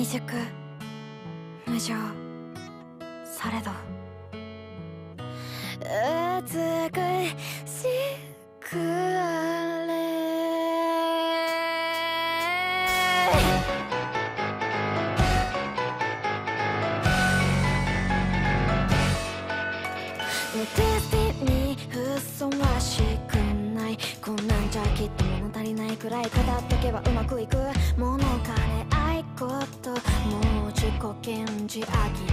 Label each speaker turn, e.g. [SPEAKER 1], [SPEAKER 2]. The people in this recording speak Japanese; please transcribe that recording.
[SPEAKER 1] 未熟。無情。されど。美しくあれ。 Destiny ふさわしくない。こんなんじゃきっと物足りないくらい。語っとけばうまくいく。も Angie Aggie.